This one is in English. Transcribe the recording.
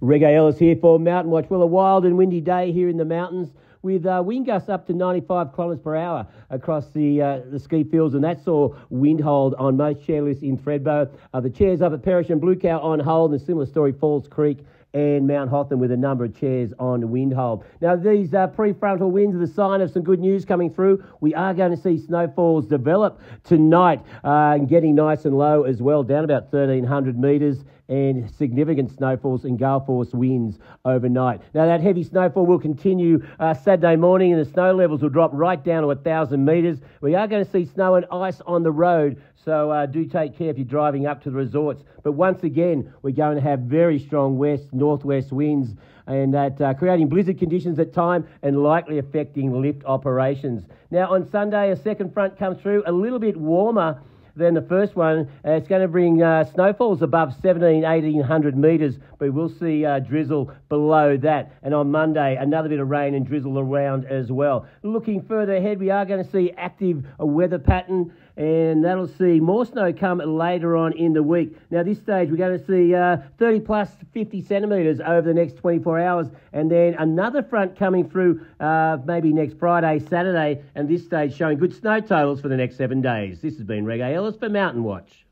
Reggae Ellis here for Mountainwatch. Well, a wild and windy day here in the mountains with uh, wind gusts up to 95 kilometres per hour across the uh, the ski fields, and that saw wind hold on most chairlifts in Thredbo. Uh, the chairs up at Perisher and Blue Cow on hold, and a similar story, Falls Creek and Mount Hotham with a number of chairs on wind hold. Now, these uh, prefrontal winds are the sign of some good news coming through. We are going to see snowfalls develop tonight uh, and getting nice and low as well, down about 1,300 metres and significant snowfalls and gale force winds overnight. Now, that heavy snowfall will continue uh, Saturday morning and the snow levels will drop right down to 1,000 metres. We are going to see snow and ice on the road, so uh, do take care if you're driving up to the resorts. But once again, we're going to have very strong west, northwest winds and that uh, creating blizzard conditions at time and likely affecting lift operations. Now, on Sunday, a second front comes through, a little bit warmer than the first one. Uh, it's going to bring uh, snowfalls above 17, 1800 metres, but we'll see uh, drizzle below that. And on Monday, another bit of rain and drizzle around as well. Looking further ahead, we are going to see active weather pattern and that'll see more snow come later on in the week. Now, this stage, we're going to see uh, 30 plus 50 centimetres over the next 24 hours, and then another front coming through uh, maybe next Friday, Saturday, and this stage showing good snow totals for the next seven days. This has been Reggae Ellis for Mountainwatch.